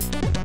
Bye.